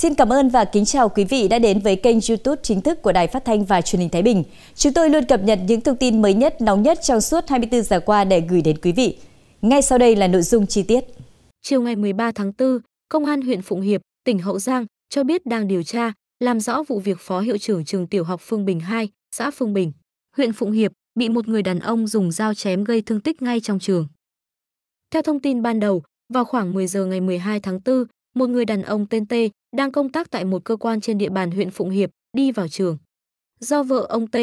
Xin cảm ơn và kính chào quý vị đã đến với kênh YouTube chính thức của Đài Phát thanh và Truyền hình Thái Bình. Chúng tôi luôn cập nhật những thông tin mới nhất, nóng nhất trong suốt 24 giờ qua để gửi đến quý vị. Ngay sau đây là nội dung chi tiết. Chiều ngày 13 tháng 4, Công an huyện Phụng Hiệp, tỉnh Hậu Giang cho biết đang điều tra, làm rõ vụ việc Phó Hiệu trưởng trường tiểu học Phương Bình 2, xã Phương Bình, huyện Phụng Hiệp bị một người đàn ông dùng dao chém gây thương tích ngay trong trường. Theo thông tin ban đầu, vào khoảng 10 giờ ngày 12 tháng 4, một người đàn ông tên T đang công tác tại một cơ quan trên địa bàn huyện Phụng Hiệp đi vào trường. Do vợ ông T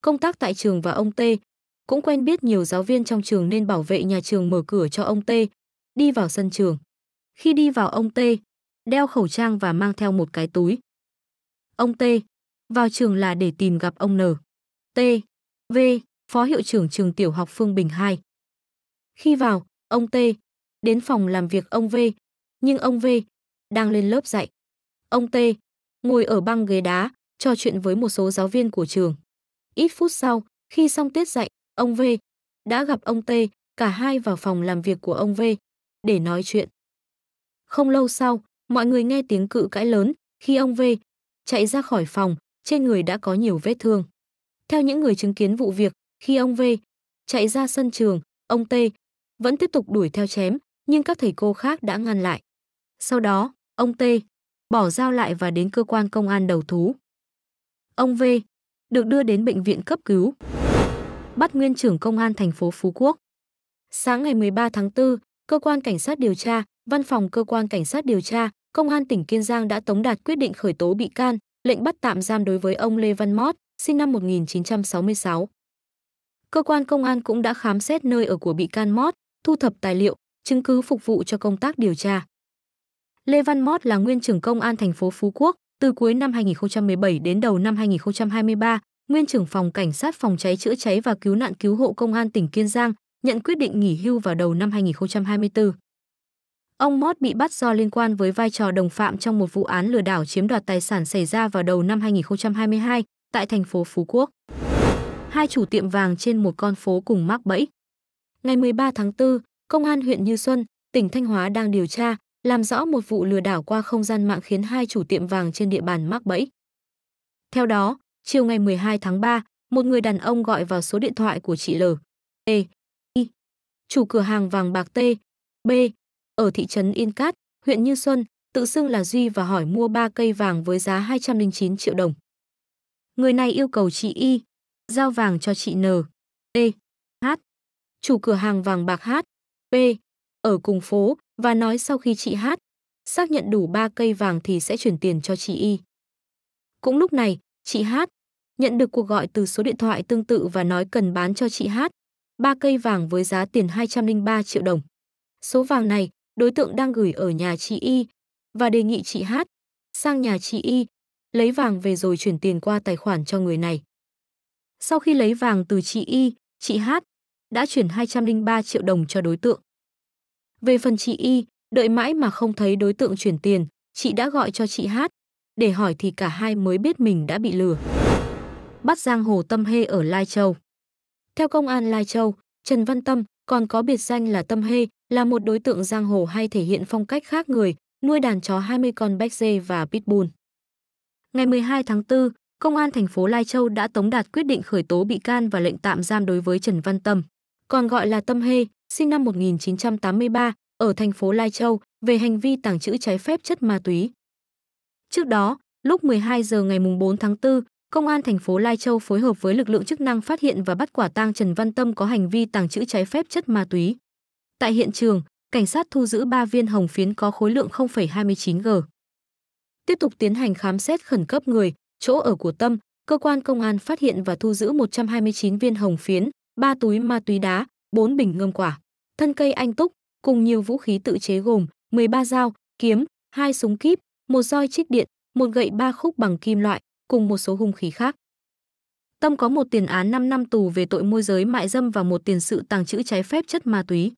công tác tại trường và ông T cũng quen biết nhiều giáo viên trong trường nên bảo vệ nhà trường mở cửa cho ông T đi vào sân trường. Khi đi vào ông T đeo khẩu trang và mang theo một cái túi. Ông T vào trường là để tìm gặp ông N. T. V. Phó hiệu trưởng trường tiểu học Phương Bình 2. Khi vào, ông T đến phòng làm việc ông V, nhưng ông V đang lên lớp dạy. Ông T ngồi ở băng ghế đá, trò chuyện với một số giáo viên của trường. Ít phút sau, khi xong tiết dạy, ông V đã gặp ông T, cả hai vào phòng làm việc của ông V để nói chuyện. Không lâu sau, mọi người nghe tiếng cự cãi lớn khi ông V chạy ra khỏi phòng, trên người đã có nhiều vết thương. Theo những người chứng kiến vụ việc, khi ông V chạy ra sân trường, ông T vẫn tiếp tục đuổi theo chém, nhưng các thầy cô khác đã ngăn lại. Sau đó, ông T bỏ dao lại và đến cơ quan công an đầu thú. Ông V được đưa đến bệnh viện cấp cứu. Bắt nguyên trưởng công an thành phố Phú Quốc. Sáng ngày 13 tháng 4, cơ quan cảnh sát điều tra, văn phòng cơ quan cảnh sát điều tra, công an tỉnh Kiên Giang đã tống đạt quyết định khởi tố bị can, lệnh bắt tạm giam đối với ông Lê Văn Mót, sinh năm 1966. Cơ quan công an cũng đã khám xét nơi ở của bị can Mót, thu thập tài liệu, chứng cứ phục vụ cho công tác điều tra. Lê Văn Mót là nguyên trưởng công an thành phố Phú Quốc, từ cuối năm 2017 đến đầu năm 2023, nguyên trưởng phòng cảnh sát phòng cháy chữa cháy và cứu nạn cứu hộ công an tỉnh Kiên Giang, nhận quyết định nghỉ hưu vào đầu năm 2024. Ông Mót bị bắt do liên quan với vai trò đồng phạm trong một vụ án lừa đảo chiếm đoạt tài sản xảy ra vào đầu năm 2022 tại thành phố Phú Quốc. Hai chủ tiệm vàng trên một con phố cùng mắc bẫy. Ngày 13 tháng 4, Công an huyện Như Xuân, tỉnh Thanh Hóa đang điều tra, làm rõ một vụ lừa đảo qua không gian mạng khiến hai chủ tiệm vàng trên địa bàn mắc bẫy. Theo đó, chiều ngày 12 tháng 3, một người đàn ông gọi vào số điện thoại của chị L. T. I. Chủ cửa hàng vàng bạc T. B. Ở thị trấn Yên Cát, huyện Như Xuân, tự xưng là Duy và hỏi mua 3 cây vàng với giá 209 triệu đồng. Người này yêu cầu chị Y giao vàng cho chị N. T. H. Chủ cửa hàng vàng bạc H. P. Ở cùng phố và nói sau khi chị hát xác nhận đủ 3 cây vàng thì sẽ chuyển tiền cho chị Y. Cũng lúc này, chị hát nhận được cuộc gọi từ số điện thoại tương tự và nói cần bán cho chị hát 3 cây vàng với giá tiền 203 triệu đồng. Số vàng này, đối tượng đang gửi ở nhà chị Y và đề nghị chị hát sang nhà chị Y lấy vàng về rồi chuyển tiền qua tài khoản cho người này. Sau khi lấy vàng từ chị Y, chị hát đã chuyển 203 triệu đồng cho đối tượng. Về phần chị Y, đợi mãi mà không thấy đối tượng chuyển tiền, chị đã gọi cho chị Hát để hỏi thì cả hai mới biết mình đã bị lừa. Bắt giang hồ Tâm Hê ở Lai Châu. Theo công an Lai Châu, Trần Văn Tâm còn có biệt danh là Tâm Hê, là một đối tượng giang hồ hay thể hiện phong cách khác người, nuôi đàn chó 20 con Béc Dê và Pitbull. Ngày 12 tháng 4, Công an thành phố Lai Châu đã tống đạt quyết định khởi tố bị can và lệnh tạm giam đối với Trần Văn Tâm, còn gọi là Tâm Hê, sinh năm 1983, ở thành phố Lai Châu, về hành vi tàng trữ trái phép chất ma túy. Trước đó, lúc 12 giờ ngày 4 tháng 4, Công an thành phố Lai Châu phối hợp với lực lượng chức năng phát hiện và bắt quả tang Trần Văn Tâm có hành vi tàng trữ trái phép chất ma túy. Tại hiện trường, cảnh sát thu giữ 3 viên hồng phiến có khối lượng 0,29 g. Tiếp tục tiến hành khám xét khẩn cấp người, chỗ ở của Tâm, cơ quan công an phát hiện và thu giữ 129 viên hồng phiến, 3 túi ma túy đá, 4 bình ngâm quả, thân cây anh túc, cùng nhiều vũ khí tự chế gồm 13 dao, kiếm, hai súng kíp, một roi trích điện, một gậy ba khúc bằng kim loại, cùng một số hung khí khác. Tâm có một tiền án 5 năm tù về tội môi giới mại dâm và một tiền sự tàng trữ trái phép chất ma túy.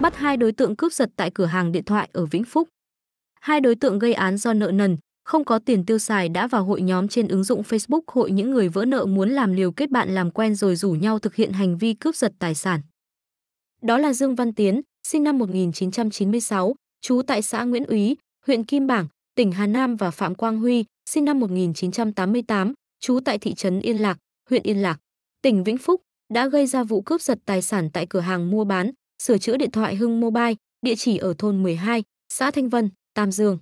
Bắt hai đối tượng cướp giật tại cửa hàng điện thoại ở Vĩnh Phúc. Hai đối tượng gây án do nợ nần, không có tiền tiêu xài đã vào hội nhóm trên ứng dụng Facebook hội những người vỡ nợ muốn làm liều kết bạn làm quen rồi rủ nhau thực hiện hành vi cướp giật tài sản. Đó là Dương Văn Tiến, sinh năm 1996, trú tại xã Nguyễn Úy, huyện Kim Bảng, tỉnh Hà Nam và Phạm Quang Huy, sinh năm 1988, trú tại thị trấn Yên Lạc, huyện Yên Lạc, tỉnh Vĩnh Phúc, đã gây ra vụ cướp giật tài sản tại cửa hàng mua bán, sửa chữa điện thoại Hưng Mobile, địa chỉ ở thôn 12, xã Thanh Vân, Tam Dương.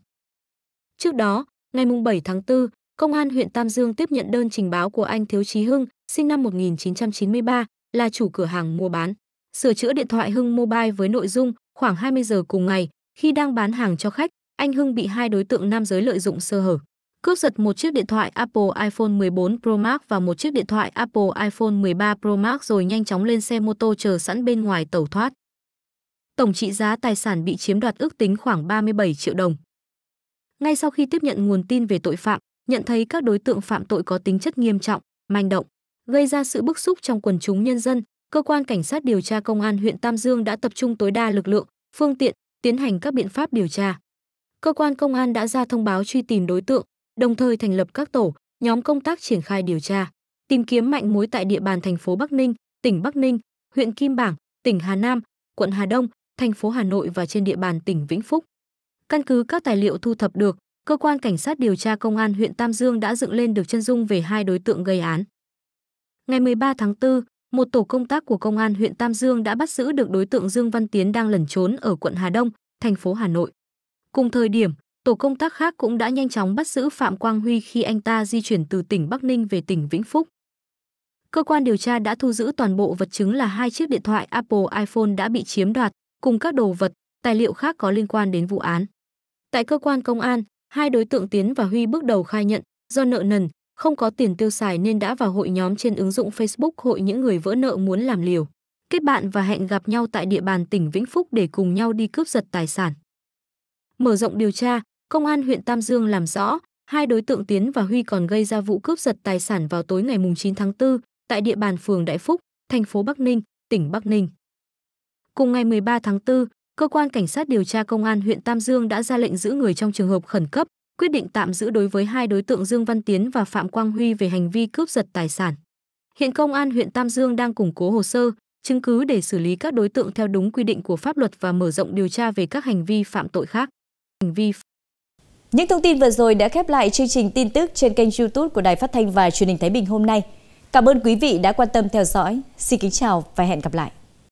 Trước đó, ngày 7 tháng 4, Công an huyện Tam Dương tiếp nhận đơn trình báo của anh Thiếu Chí Hưng, sinh năm 1993, là chủ cửa hàng mua bán, sửa chữa điện thoại Hưng Mobile với nội dung khoảng 20 giờ cùng ngày, khi đang bán hàng cho khách, anh Hưng bị hai đối tượng nam giới lợi dụng sơ hở. Cướp giật một chiếc điện thoại Apple iPhone 14 Pro Max và một chiếc điện thoại Apple iPhone 13 Pro Max rồi nhanh chóng lên xe mô tô chờ sẵn bên ngoài tẩu thoát. Tổng trị giá tài sản bị chiếm đoạt ước tính khoảng 37 triệu đồng. Ngay sau khi tiếp nhận nguồn tin về tội phạm, nhận thấy các đối tượng phạm tội có tính chất nghiêm trọng, manh động, gây ra sự bức xúc trong quần chúng nhân dân, cơ quan cảnh sát điều tra công an huyện Tam Dương đã tập trung tối đa lực lượng, phương tiện, tiến hành các biện pháp điều tra. Cơ quan công an đã ra thông báo truy tìm đối tượng, đồng thời thành lập các tổ, nhóm công tác triển khai điều tra, tìm kiếm mạnh mối tại địa bàn thành phố Bắc Ninh, tỉnh Bắc Ninh, huyện Kim Bảng, tỉnh Hà Nam, quận Hà Đông, thành phố Hà Nội và trên địa bàn tỉnh Vĩnh Phúc. Căn cứ các tài liệu thu thập được, cơ quan cảnh sát điều tra công an huyện Tam Dương đã dựng lên được chân dung về hai đối tượng gây án. Ngày 13 tháng 4, một tổ công tác của công an huyện Tam Dương đã bắt giữ được đối tượng Dương Văn Tiến đang lẩn trốn ở quận Hà Đông, thành phố Hà Nội. Cùng thời điểm, tổ công tác khác cũng đã nhanh chóng bắt giữ Phạm Quang Huy khi anh ta di chuyển từ tỉnh Bắc Ninh về tỉnh Vĩnh Phúc. Cơ quan điều tra đã thu giữ toàn bộ vật chứng là hai chiếc điện thoại Apple iPhone đã bị chiếm đoạt, cùng các đồ vật, tài liệu khác có liên quan đến vụ án. Tại cơ quan công an, hai đối tượng Tiến và Huy bước đầu khai nhận do nợ nần, không có tiền tiêu xài nên đã vào hội nhóm trên ứng dụng Facebook hội những người vỡ nợ muốn làm liều. Kết bạn và hẹn gặp nhau tại địa bàn tỉnh Vĩnh Phúc để cùng nhau đi cướp giật tài sản. Mở rộng điều tra, công an huyện Tam Dương làm rõ, hai đối tượng Tiến và Huy còn gây ra vụ cướp giật tài sản vào tối ngày 9 tháng 4 tại địa bàn phường Đại Phúc, thành phố Bắc Ninh, tỉnh Bắc Ninh. Cùng ngày 13 tháng 4, cơ quan cảnh sát điều tra công an huyện Tam Dương đã ra lệnh giữ người trong trường hợp khẩn cấp, quyết định tạm giữ đối với hai đối tượng Dương Văn Tiến và Phạm Quang Huy về hành vi cướp giật tài sản. Hiện công an huyện Tam Dương đang củng cố hồ sơ, chứng cứ để xử lý các đối tượng theo đúng quy định của pháp luật và mở rộng điều tra về các hành vi phạm tội khác. Hành vi Những thông tin vừa rồi đã khép lại chương trình tin tức trên kênh YouTube của Đài Phát thanh và Truyền hình Thái Bình hôm nay. Cảm ơn quý vị đã quan tâm theo dõi. Xin kính chào và hẹn gặp lại.